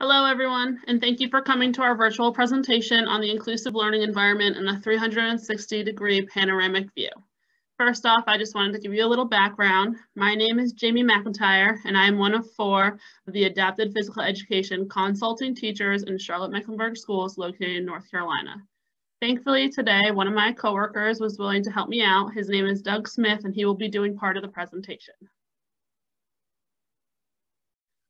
Hello, everyone, and thank you for coming to our virtual presentation on the inclusive learning environment in a 360 degree panoramic view. First off, I just wanted to give you a little background. My name is Jamey McIntyre, and I am one of four of the adapted physical education consulting teachers in Charlotte-Mecklenburg schools located in North Carolina. Thankfully, today, one of my coworkers was willing to help me out. His name is Doug Smith, and he will be doing part of the presentation.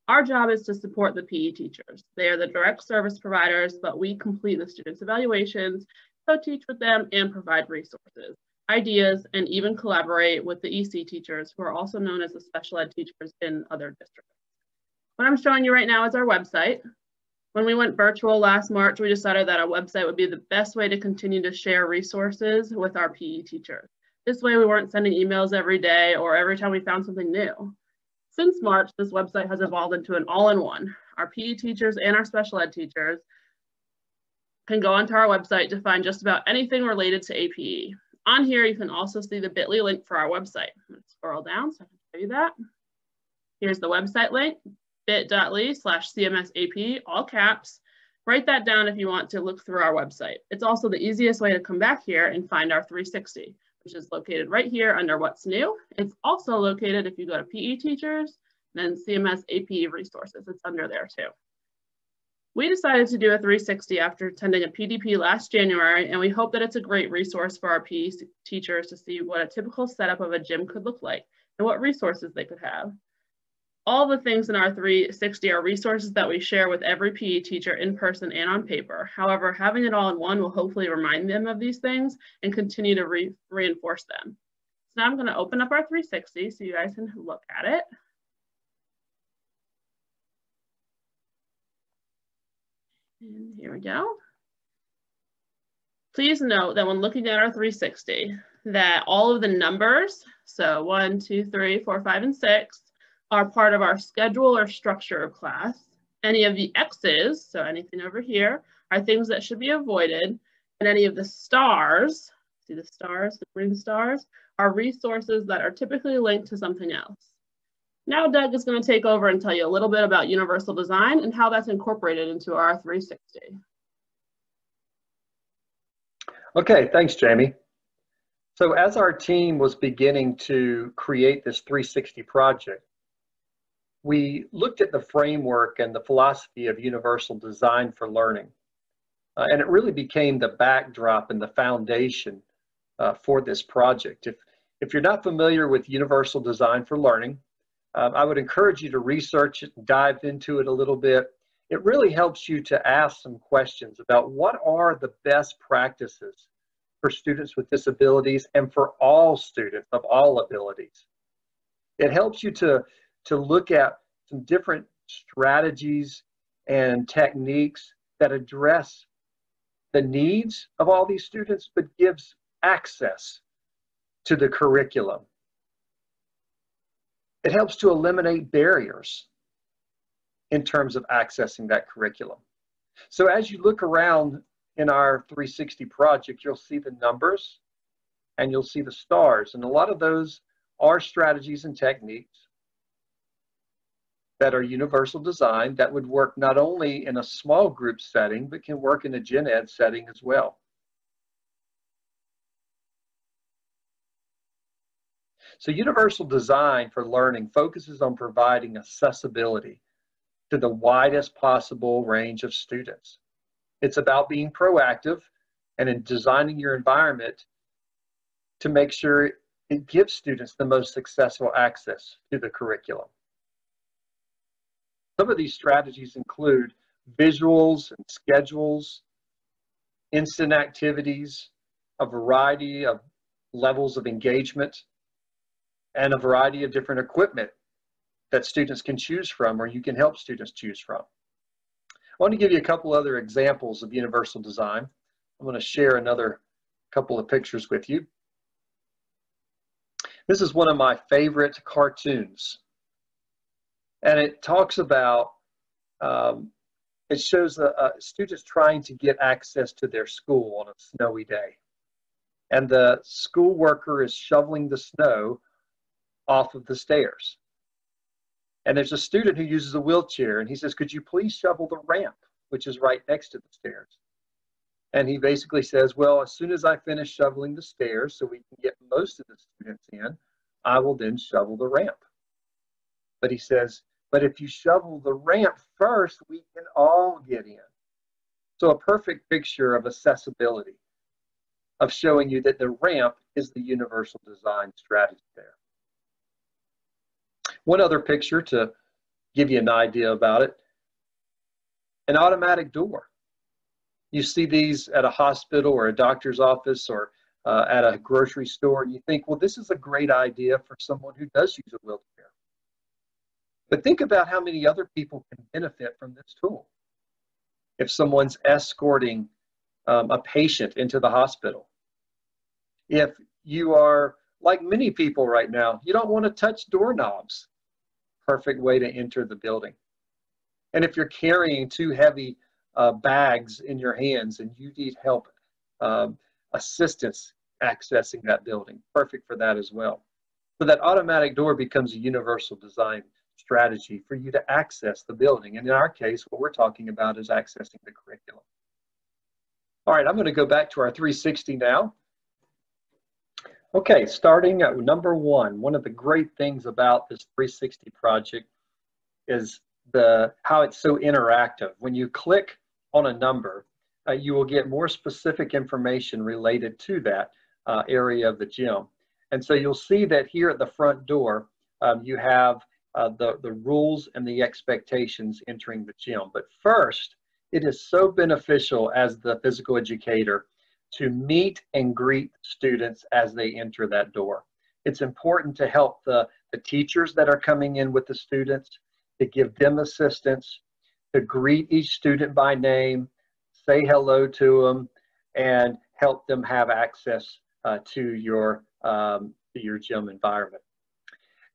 Our job is to support the PE teachers. They are the direct service providers, but we complete the students' evaluations, co-teach with them, and provide resources, ideas, and even collaborate with the EC teachers, who are also known as the special ed teachers in other districts. What I'm showing you right now is our website. When we went virtual last March, we decided that our website would be the best way to continue to share resources with our PE teachers. This way we weren't sending emails every day or every time we found something new. Since March, this website has evolved into an all-in-one. Our PE teachers and our special ed teachers can go onto our website to find just about anything related to APE. On here, you can also see the bit.ly link for our website. Let's scroll down so I can show you that. Here's the website link, bit.ly slash CMSAP, all caps. Write that down if you want to look through our website. It's also the easiest way to come back here and find our 360 which is located right here under what's new. It's also located if you go to PE teachers, then CMS APE resources, it's under there too. We decided to do a 360 after attending a PDP last January, and we hope that it's a great resource for our PE teachers to see what a typical setup of a gym could look like and what resources they could have. All the things in our 360 are resources that we share with every PE teacher in person and on paper. However, having it all in one will hopefully remind them of these things and continue to re reinforce them. So now I'm going to open up our 360 so you guys can look at it. And here we go. Please note that when looking at our 360, that all of the numbers, so one, two, three, four, five, and six, are part of our schedule or structure of class. Any of the X's, so anything over here, are things that should be avoided. And any of the stars, see the stars, the green stars, are resources that are typically linked to something else. Now Doug is going to take over and tell you a little bit about universal design and how that's incorporated into our 360. Okay, thanks, Jamey. So as our team was beginning to create this 360 project, we looked at the framework and the philosophy of universal design for learning. Uh, and it really became the backdrop and the foundation uh, for this project. If, if you're not familiar with universal design for learning, um, I would encourage you to research it, dive into it a little bit. It really helps you to ask some questions about what are the best practices for students with disabilities and for all students of all abilities. It helps you to to look at some different strategies and techniques that address the needs of all these students, but gives access to the curriculum. It helps to eliminate barriers in terms of accessing that curriculum. So as you look around in our 360 project, you'll see the numbers and you'll see the stars. And a lot of those are strategies and techniques that are universal design that would work not only in a small group setting, but can work in a gen ed setting as well. So universal design for learning focuses on providing accessibility to the widest possible range of students. It's about being proactive and in designing your environment to make sure it gives students the most successful access to the curriculum. Some of these strategies include visuals and schedules, instant activities, a variety of levels of engagement, and a variety of different equipment that students can choose from or you can help students choose from. I want to give you a couple other examples of universal design. I'm going to share another couple of pictures with you. This is one of my favorite cartoons and it talks about um, it shows uh, uh, students trying to get access to their school on a snowy day and the school worker is shoveling the snow off of the stairs And there's a student who uses a wheelchair and he says, Could you please shovel the ramp, which is right next to the stairs? And he basically says, Well, as soon as I finish shoveling the stairs so we can get most of the students in, I will then shovel the ramp. But he says, But if you shovel the ramp first, we can all get in. So, a perfect picture of accessibility, of showing you that the ramp is the universal design strategy there. One other picture to give you an idea about it an automatic door. You see these at a hospital or a doctor's office or uh, at a grocery store, and you think, well, this is a great idea for someone who does use a wheelchair. But think about how many other people can benefit from this tool. If someone's escorting um, a patient into the hospital, if you are like many people right now, you don't want to touch doorknobs perfect way to enter the building. And if you're carrying two heavy uh, bags in your hands and you need help, um, assistance accessing that building, perfect for that as well. So that automatic door becomes a universal design strategy for you to access the building. And in our case, what we're talking about is accessing the curriculum. All right, I'm going to go back to our 360 now. Okay, starting at number one, one of the great things about this 360 project is the how it's so interactive. When you click on a number, uh, you will get more specific information related to that uh, area of the gym. And so you'll see that here at the front door, um, you have uh, the, the rules and the expectations entering the gym. But first, it is so beneficial as the physical educator to meet and greet students as they enter that door. It's important to help the, the teachers that are coming in with the students, to give them assistance, to greet each student by name, say hello to them, and help them have access uh, to your um, to your gym environment.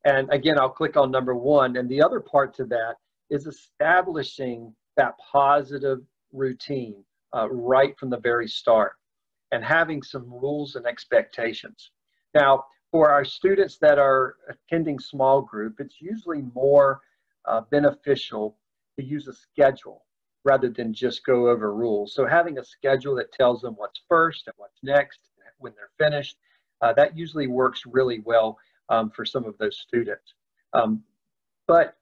And again, I'll click on number one. And the other part to that is establishing that positive routine uh, right from the very start and having some rules and expectations. Now, for our students that are attending small group, it's usually more uh, beneficial to use a schedule rather than just go over rules. So having a schedule that tells them what's first and what's next when they're finished, uh, that usually works really well um, for some of those students. Um, but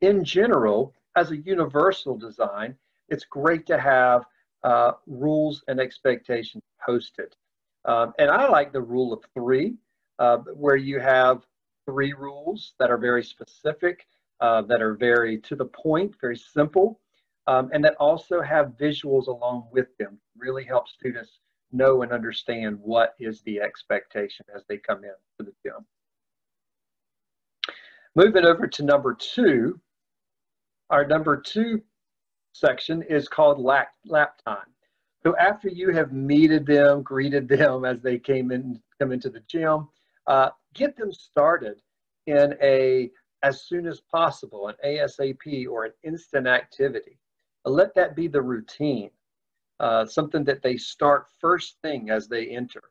in general, as a universal design, it's great to have uh, rules and expectations posted. Um, and I like the rule of three, uh, where you have three rules that are very specific, uh, that are very to the point, very simple, um, and that also have visuals along with them. Really help students know and understand what is the expectation as they come in to the gym. Moving over to number two, our number two section is called lap, lap time. So after you have meted them, greeted them as they came in, come into the gym, uh, get them started in a as soon as possible, an ASAP or an instant activity. Let that be the routine, uh, something that they start first thing as they enter.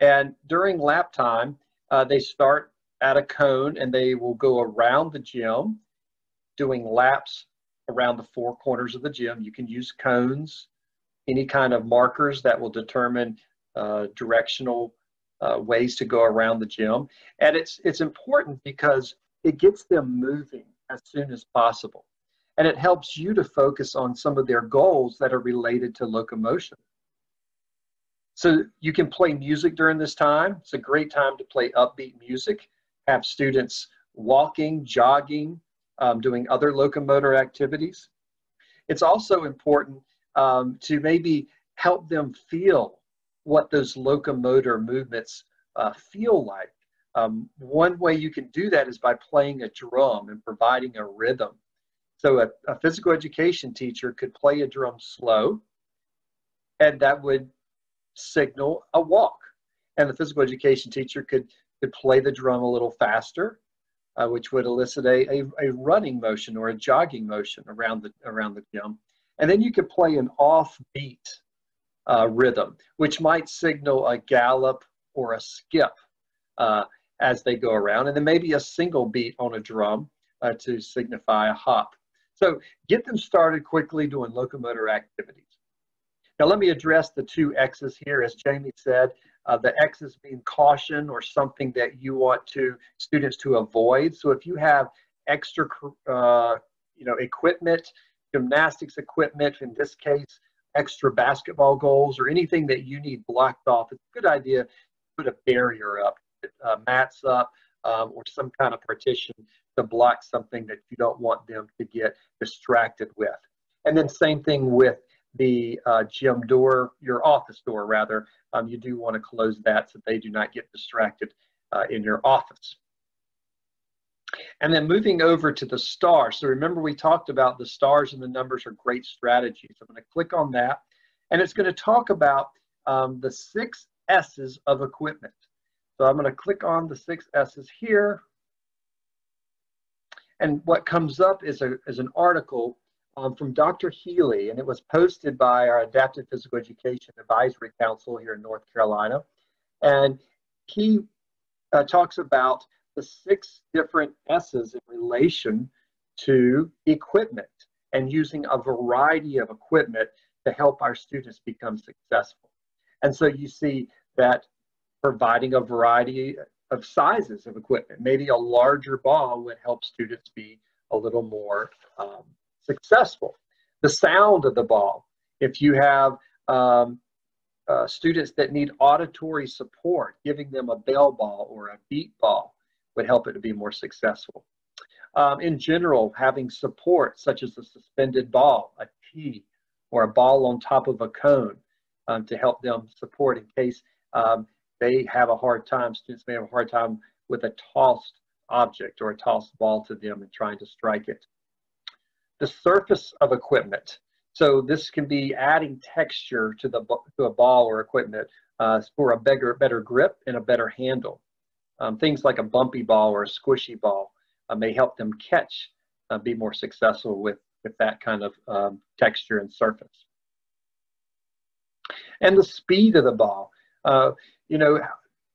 And during lap time, uh, they start at a cone and they will go around the gym doing laps around the four corners of the gym. You can use cones, any kind of markers that will determine uh, directional uh, ways to go around the gym. And it's, it's important because it gets them moving as soon as possible. And it helps you to focus on some of their goals that are related to locomotion. So you can play music during this time. It's a great time to play upbeat music, have students walking, jogging, um, doing other locomotor activities. It's also important um, to maybe help them feel what those locomotor movements uh, feel like. Um, one way you can do that is by playing a drum and providing a rhythm. So a, a physical education teacher could play a drum slow, and that would signal a walk. And the physical education teacher could, could play the drum a little faster, uh, which would elicit a, a, a, running motion or a jogging motion around the, around the gym. And then you could play an offbeat uh, rhythm, which might signal a gallop or a skip uh, as they go around. And then maybe a single beat on a drum uh, to signify a hop. So get them started quickly doing locomotor activities. Now let me address the two X's here. As Jamey said, uh, the X's mean caution or something that you want to students to avoid. So if you have extra, uh, you know, equipment, gymnastics equipment, in this case, extra basketball goals or anything that you need blocked off, it's a good idea to put a barrier up, uh, mats up, um, or some kind of partition to block something that you don't want them to get distracted with. And then same thing with the uh, gym door, your office door rather, um, you do want to close that so they do not get distracted uh, in your office. And then moving over to the stars. So remember we talked about the stars and the numbers are great strategies. I'm going to click on that and it's going to talk about um, the six S's of equipment. So I'm going to click on the six S's here. And what comes up is, a, is an article um, from Dr. Healy, and it was posted by our Adaptive Physical Education Advisory Council here in North Carolina. And he uh, talks about the six different S's in relation to equipment and using a variety of equipment to help our students become successful. And so you see that providing a variety of sizes of equipment, maybe a larger ball would help students be a little more um, successful. The sound of the ball, if you have um, uh, students that need auditory support, giving them a bell ball or a beat ball would help it to be more successful. Um, in general, having support such as a suspended ball, a tee, or a ball on top of a cone um, to help them support in case um, they have a hard time, students may have a hard time with a tossed object or a tossed ball to them and trying to strike it the surface of equipment. So this can be adding texture to the to a ball or equipment uh, for a better better grip and a better handle. Um, things like a bumpy ball or a squishy ball uh, may help them catch, uh, be more successful with with that kind of um, texture and surface. And the speed of the ball. Uh, you know,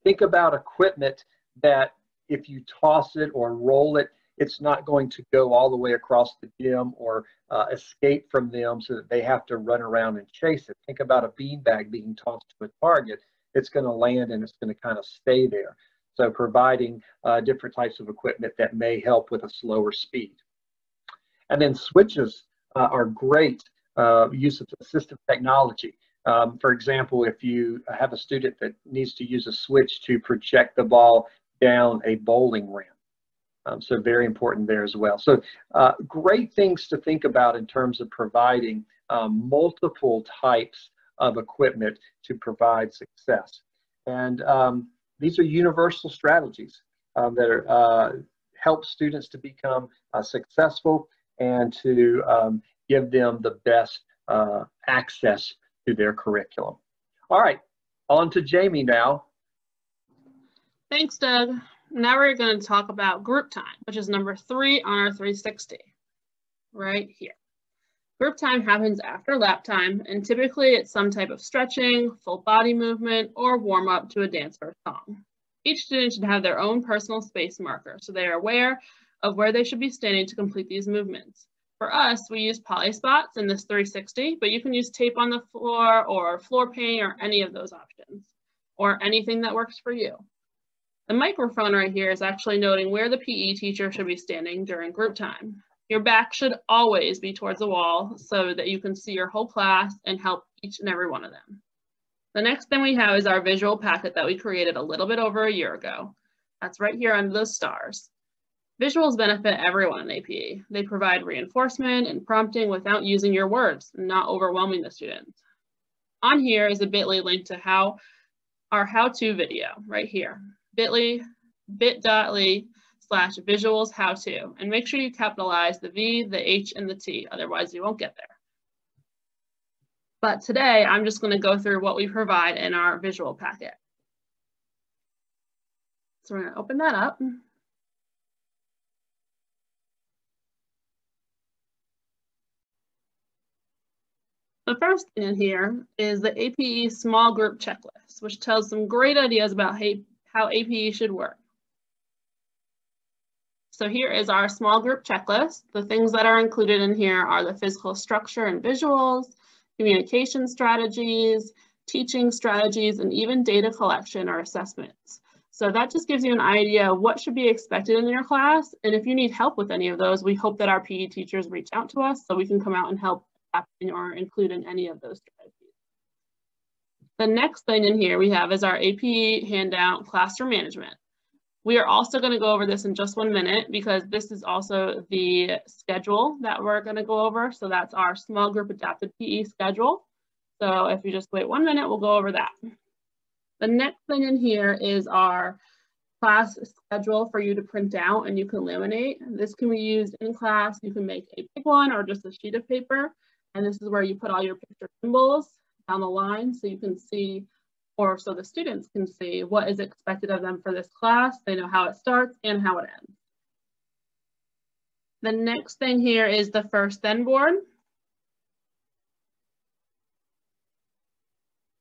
think about equipment that if you toss it or roll it, it's not going to go all the way across the gym or uh, escape from them so that they have to run around and chase it. Think about a beanbag being tossed to a target. It's going to land and it's going to kind of stay there. So providing uh, different types of equipment that may help with a slower speed. And then switches uh, are great uh, use of assistive technology. Um, for example, if you have a student that needs to use a switch to project the ball down a bowling ramp, um, so very important there as well. So uh, great things to think about in terms of providing um, multiple types of equipment to provide success. And um, these are universal strategies um, that are, uh, help students to become uh, successful and to um, give them the best uh, access to their curriculum. All right, on to Jamey now. Thanks, Doug. Now we're going to talk about group time, which is number three on our 360, right here. Group time happens after lap time, and typically it's some type of stretching, full body movement, or warm up to a dance or song. Each student should have their own personal space marker, so they are aware of where they should be standing to complete these movements. For us, we use poly spots in this 360, but you can use tape on the floor or floor paint or any of those options, or anything that works for you. The microphone right here is actually noting where the PE teacher should be standing during group time. Your back should always be towards the wall so that you can see your whole class and help each and every one of them. The next thing we have is our visual packet that we created a little bit over a year ago. That's right here under those stars. Visuals benefit everyone in APE. They provide reinforcement and prompting without using your words, not overwhelming the students. On here is a bit.ly link to how our how-to video right here bit.ly, bit.ly slash visuals how to, and make sure you capitalize the V, the H, and the T, otherwise you won't get there. But today, I'm just gonna go through what we provide in our visual packet. So we're gonna open that up. The first in here is the APE small group checklist, which tells some great ideas about how APE should work. So here is our small group checklist. The things that are included in here are the physical structure and visuals, communication strategies, teaching strategies, and even data collection or assessments. So that just gives you an idea of what should be expected in your class. And if you need help with any of those, we hope that our PE teachers reach out to us so we can come out and help or include in any of those strategies. The next thing in here we have is our AP handout classroom management. We are also going to go over this in just one minute because this is also the schedule that we're going to go over. So that's our small group adapted PE schedule. So if you just wait one minute, we'll go over that. The next thing in here is our class schedule for you to print out and you can laminate. This can be used in class. You can make a big one or just a sheet of paper. And this is where you put all your picture symbols down the line so you can see or so the students can see what is expected of them for this class. They know how it starts and how it ends. The next thing here is the first then board.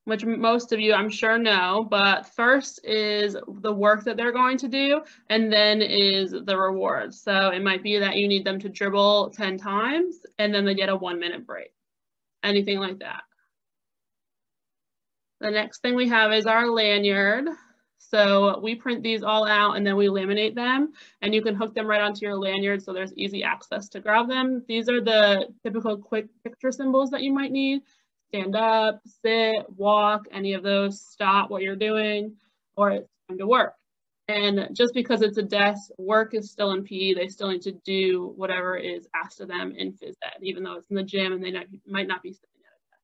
which most of you I'm sure know, but first is the work that they're going to do, and then is the reward. So it might be that you need them to dribble 10 times, and then they get a one minute break, anything like that. The next thing we have is our lanyard. So we print these all out and then we laminate them and you can hook them right onto your lanyard so there's easy access to grab them. These are the typical quick picture symbols that you might need stand up, sit, walk, any of those, stop what you're doing, or it's time to work. And just because it's a desk, work is still in PE, they still need to do whatever is asked of them in phys ed, even though it's in the gym and they not, might not be at a desk.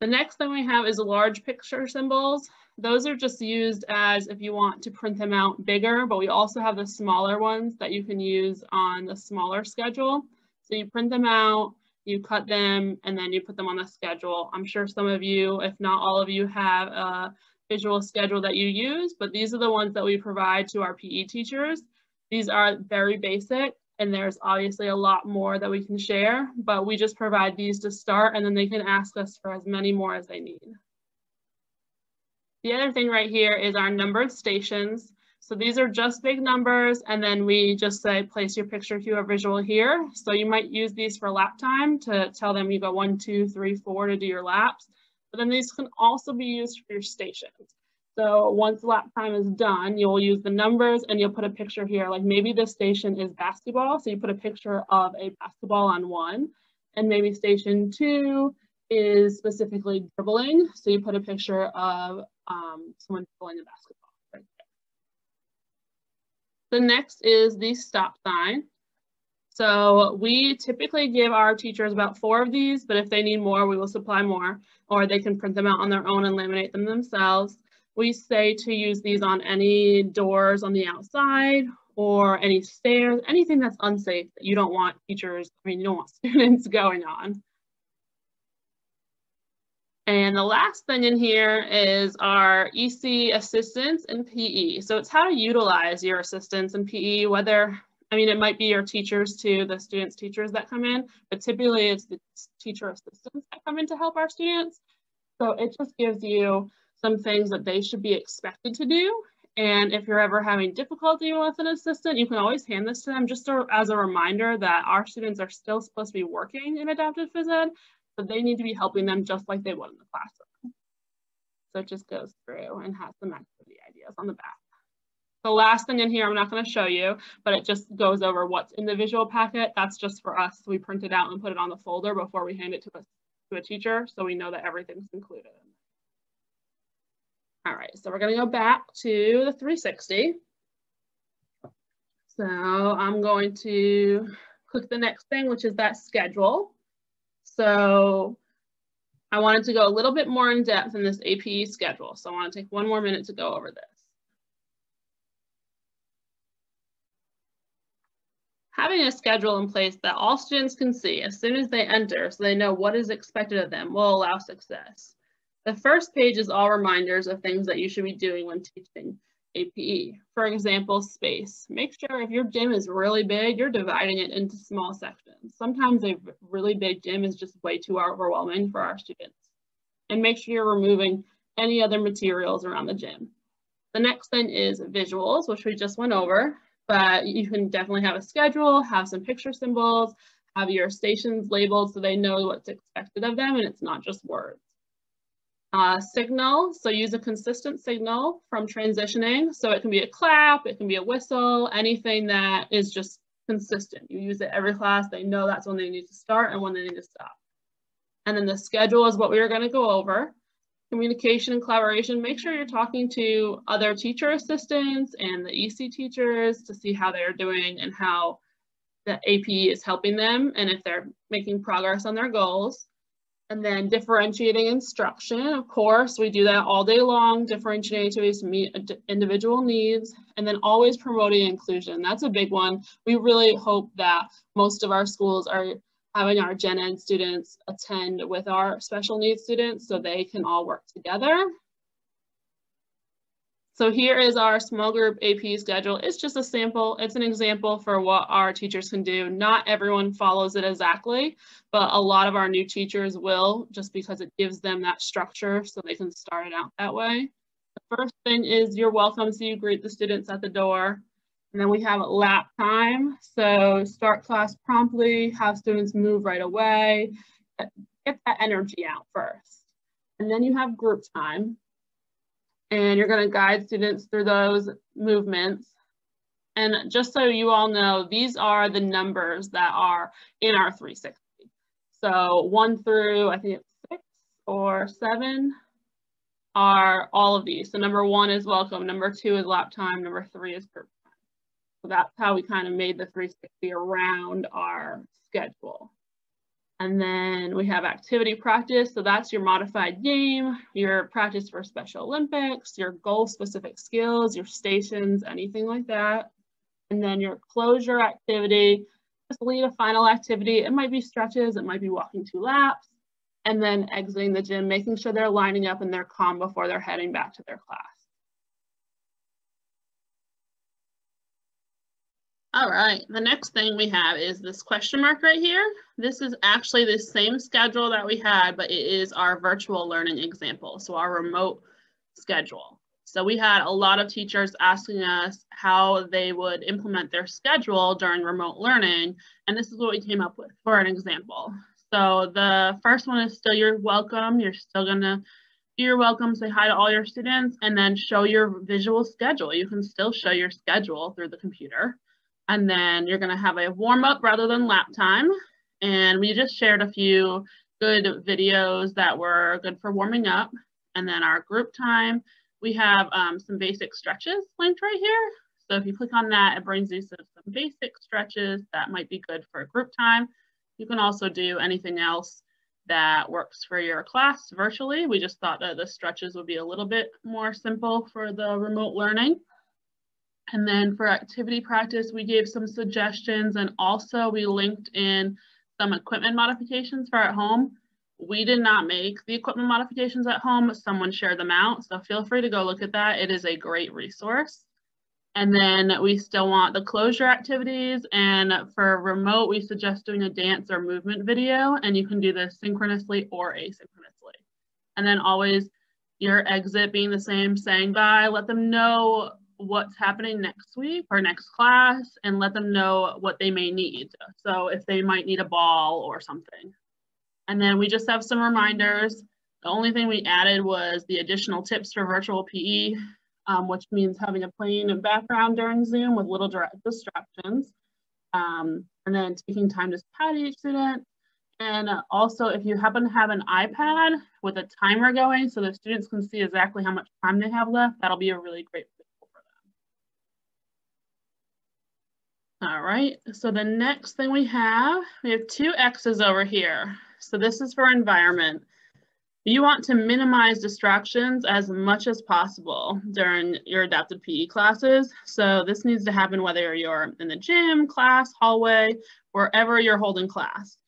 The next thing we have is large picture symbols. Those are just used as if you want to print them out bigger, but we also have the smaller ones that you can use on the smaller schedule. So you print them out, you cut them, and then you put them on the schedule. I'm sure some of you, if not all of you, have a visual schedule that you use, but these are the ones that we provide to our PE teachers. These are very basic, and there's obviously a lot more that we can share, but we just provide these to start, and then they can ask us for as many more as they need. The other thing right here is our numbered stations. So these are just big numbers, and then we just say place your picture to a visual here. So you might use these for lap time to tell them you go one, two, three, four to do your laps. But then these can also be used for your stations. So once lap time is done, you'll use the numbers and you'll put a picture here. Like maybe this station is basketball. So you put a picture of a basketball on one. And maybe station two is specifically dribbling. So you put a picture of um, someone dribbling a basketball. The next is the stop sign. So we typically give our teachers about four of these, but if they need more, we will supply more, or they can print them out on their own and laminate them themselves. We say to use these on any doors on the outside or any stairs, anything that's unsafe that you don't want teachers, I mean, you don't want students going on. And the last thing in here is our EC assistants in PE. So it's how to utilize your assistants in PE, whether, I mean, it might be your teachers too, the students' teachers that come in, but typically it's the teacher assistants that come in to help our students. So it just gives you some things that they should be expected to do. And if you're ever having difficulty with an assistant, you can always hand this to them just as a reminder that our students are still supposed to be working in adaptive phys ed, but they need to be helping them just like they would in the classroom. So it just goes through and has some activity ideas on the back. The last thing in here, I'm not going to show you, but it just goes over what's in the visual packet. That's just for us. We print it out and put it on the folder before we hand it to a, to a teacher, so we know that everything's included. All right, so we're going to go back to the 360. So I'm going to click the next thing, which is that schedule. So I wanted to go a little bit more in depth in this APE schedule. So I want to take one more minute to go over this. Having a schedule in place that all students can see as soon as they enter so they know what is expected of them will allow success. The first page is all reminders of things that you should be doing when teaching. APE. For example, space. Make sure if your gym is really big, you're dividing it into small sections. Sometimes a really big gym is just way too overwhelming for our students. And make sure you're removing any other materials around the gym. The next thing is visuals, which we just went over, but you can definitely have a schedule, have some picture symbols, have your stations labeled so they know what's expected of them and it's not just words. Uh, signal, so use a consistent signal from transitioning. So it can be a clap, it can be a whistle, anything that is just consistent. You use it every class, they know that's when they need to start and when they need to stop. And then the schedule is what we are gonna go over. Communication and collaboration, make sure you're talking to other teacher assistants and the EC teachers to see how they're doing and how the AP is helping them and if they're making progress on their goals. And then differentiating instruction, of course, we do that all day long, differentiating activities to meet individual needs, and then always promoting inclusion. That's a big one. We really hope that most of our schools are having our Gen Ed students attend with our special needs students so they can all work together so here is our small group AP schedule. It's just a sample, it's an example for what our teachers can do. Not everyone follows it exactly, but a lot of our new teachers will just because it gives them that structure so they can start it out that way. The first thing is you're welcome, so you greet the students at the door. And then we have lap time. So start class promptly, have students move right away, get that energy out first. And then you have group time and you're going to guide students through those movements. And just so you all know, these are the numbers that are in our 360. So one through, I think it's six or seven are all of these. So number one is welcome, number two is lap time, number three is group time. So that's how we kind of made the 360 around our schedule. And then we have activity practice. So that's your modified game, your practice for Special Olympics, your goal specific skills, your stations, anything like that. And then your closure activity, just lead a final activity. It might be stretches, it might be walking two laps, and then exiting the gym, making sure they're lining up and they're calm before they're heading back to their class. All right, the next thing we have is this question mark right here. This is actually the same schedule that we had, but it is our virtual learning example, so our remote schedule. So we had a lot of teachers asking us how they would implement their schedule during remote learning, and this is what we came up with for an example. So the first one is still you're welcome. You're still gonna do your welcome, say hi to all your students, and then show your visual schedule. You can still show your schedule through the computer. And then you're gonna have a warm up rather than lap time. And we just shared a few good videos that were good for warming up. And then our group time, we have um, some basic stretches linked right here. So if you click on that, it brings you some basic stretches that might be good for group time. You can also do anything else that works for your class virtually. We just thought that the stretches would be a little bit more simple for the remote learning. And then for activity practice, we gave some suggestions and also we linked in some equipment modifications for at home. We did not make the equipment modifications at home. Someone shared them out. So feel free to go look at that. It is a great resource. And then we still want the closure activities. And for remote, we suggest doing a dance or movement video. And you can do this synchronously or asynchronously. And then always your exit being the same, saying bye, let them know what's happening next week or next class and let them know what they may need. So if they might need a ball or something. And then we just have some reminders. The only thing we added was the additional tips for virtual PE, um, which means having a plain background during Zoom with little distractions. Um, and then taking time to pat each student. And also, if you happen to have an iPad with a timer going so the students can see exactly how much time they have left, that'll be a really great All right, so the next thing we have, we have two X's over here. So this is for environment. You want to minimize distractions as much as possible during your adapted PE classes. So this needs to happen whether you're in the gym, class, hallway, wherever you're holding class.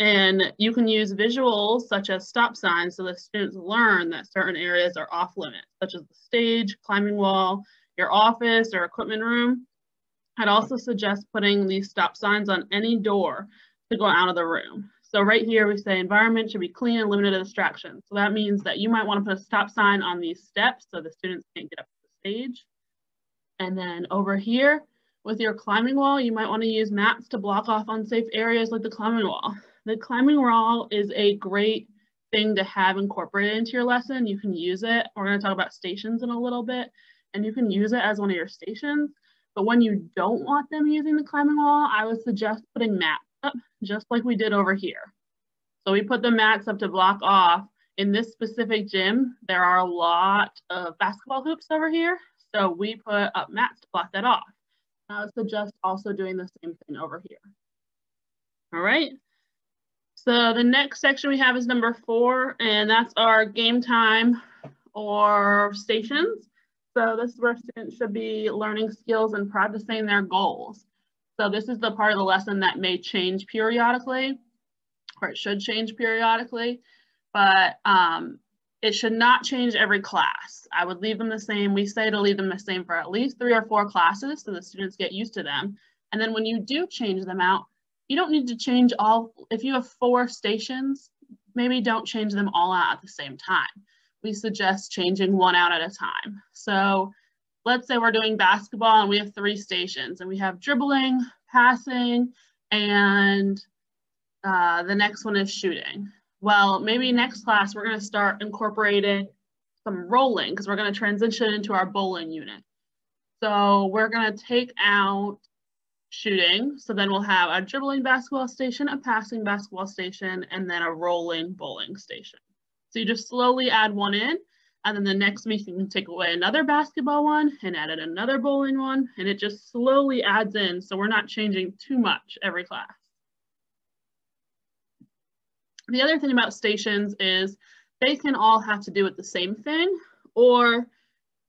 And you can use visuals such as stop signs so the students learn that certain areas are off limits, such as the stage, climbing wall, your office or equipment room. I'd also suggest putting these stop signs on any door to go out of the room. So right here we say environment should be clean and limited distractions. So that means that you might want to put a stop sign on these steps so the students can't get up to the stage. And then over here with your climbing wall, you might want to use mats to block off unsafe areas like the climbing wall. The climbing wall is a great thing to have incorporated into your lesson. You can use it. We're going to talk about stations in a little bit, and you can use it as one of your stations. But when you don't want them using the climbing wall, I would suggest putting mats up, just like we did over here. So we put the mats up to block off. In this specific gym, there are a lot of basketball hoops over here. So we put up mats to block that off. I would suggest also doing the same thing over here. All right. So the next section we have is number four, and that's our game time or stations. So this is where students should be learning skills and practicing their goals. So this is the part of the lesson that may change periodically, or it should change periodically, but um, it should not change every class. I would leave them the same. We say to leave them the same for at least three or four classes so the students get used to them. And then when you do change them out, you don't need to change all, if you have four stations, maybe don't change them all out at the same time. We suggest changing one out at a time. So let's say we're doing basketball and we have three stations and we have dribbling, passing, and uh, the next one is shooting. Well, maybe next class we're gonna start incorporating some rolling because we're gonna transition into our bowling unit. So we're gonna take out shooting. So then we'll have a dribbling basketball station, a passing basketball station, and then a rolling bowling station. So you just slowly add one in, and then the next week you can take away another basketball one and add in another bowling one, and it just slowly adds in so we're not changing too much every class. The other thing about stations is they can all have to do with the same thing, or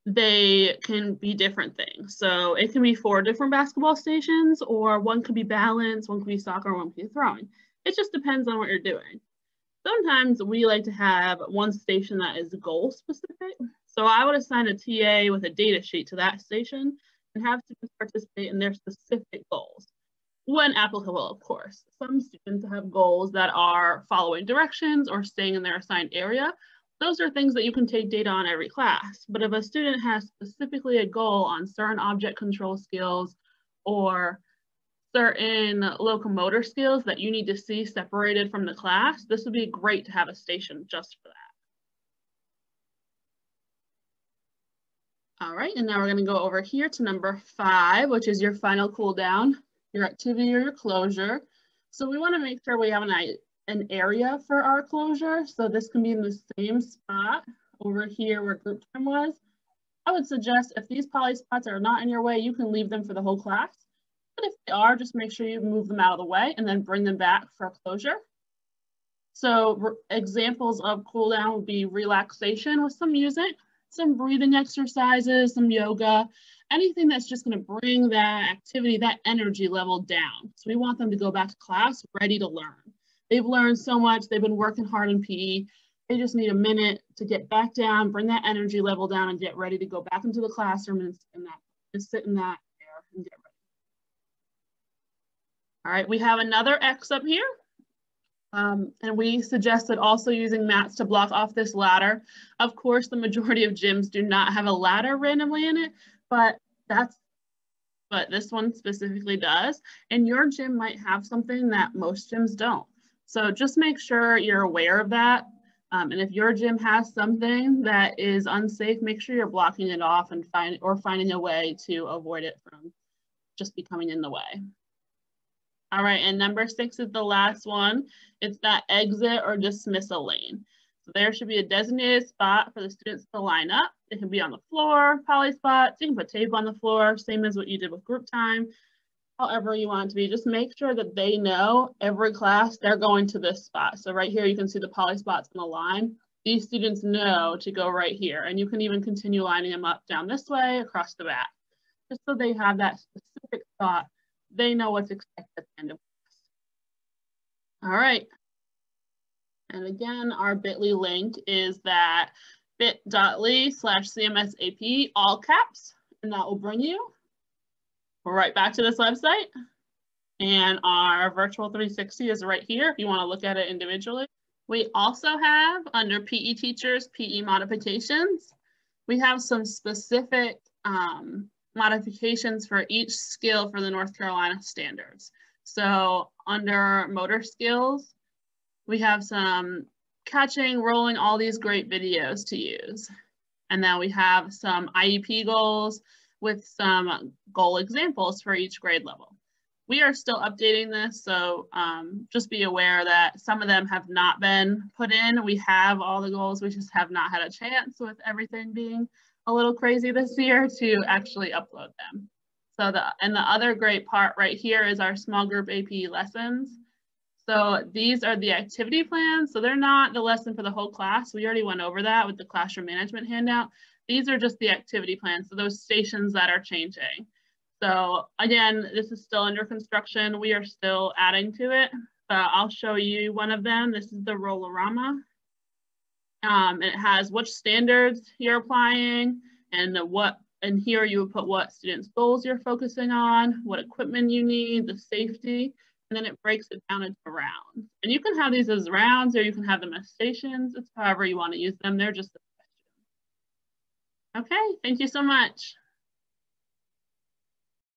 they can be different things. So it can be four different basketball stations, or one could be balance, one could be soccer, one could be throwing. It just depends on what you're doing. Sometimes we like to have one station that is goal specific. So I would assign a TA with a data sheet to that station and have students participate in their specific goals. When applicable, of course. Some students have goals that are following directions or staying in their assigned area, those are things that you can take data on every class. But if a student has specifically a goal on certain object control skills or certain locomotor skills that you need to see separated from the class, this would be great to have a station just for that. All right, and now we're gonna go over here to number five, which is your final cool down, your activity or your closure. So we wanna make sure we have an an area for our closure. So this can be in the same spot over here where group time was. I would suggest if these poly spots are not in your way, you can leave them for the whole class. But if they are, just make sure you move them out of the way and then bring them back for closure. So examples of cool down would be relaxation with some music, some breathing exercises, some yoga, anything that's just gonna bring that activity, that energy level down. So we want them to go back to class ready to learn. They've learned so much. They've been working hard in PE. They just need a minute to get back down, bring that energy level down and get ready to go back into the classroom and, that, and sit in that air and get ready. All right, we have another X up here. Um, and we suggested also using mats to block off this ladder. Of course, the majority of gyms do not have a ladder randomly in it, but that's but this one specifically does. And your gym might have something that most gyms don't. So just make sure you're aware of that. Um, and if your gym has something that is unsafe, make sure you're blocking it off and find or finding a way to avoid it from just becoming in the way. All right, and number six is the last one. It's that exit or dismissal lane. So there should be a designated spot for the students to line up. It can be on the floor, poly spots. You can put tape on the floor, same as what you did with group time however you want it to be, just make sure that they know every class they're going to this spot. So right here, you can see the poly spots in the line. These students know to go right here, and you can even continue lining them up down this way across the back, just so they have that specific spot. They know what's expected at the end of class. All right. And again, our bit.ly link is that bit.ly slash CMSAP, all caps, and that will bring you right back to this website. And our virtual 360 is right here if you want to look at it individually. We also have under PE teachers, PE modifications. we have some specific um, modifications for each skill for the North Carolina standards. So under motor skills, we have some catching, rolling, all these great videos to use. And then we have some IEP goals with some goal examples for each grade level. We are still updating this, so um, just be aware that some of them have not been put in. We have all the goals, we just have not had a chance with everything being a little crazy this year to actually upload them. So the, and the other great part right here is our small group AP lessons. So these are the activity plans. So they're not the lesson for the whole class. We already went over that with the classroom management handout. These are just the activity plans. So those stations that are changing. So again, this is still under construction. We are still adding to it. But I'll show you one of them. This is the Roll-O-Rama. Um, it has which standards you're applying and what, and here you would put what students' goals you're focusing on, what equipment you need, the safety, and then it breaks it down into rounds. And you can have these as rounds or you can have them as stations. It's however you want to use them. They're just a question. Okay, thank you so much.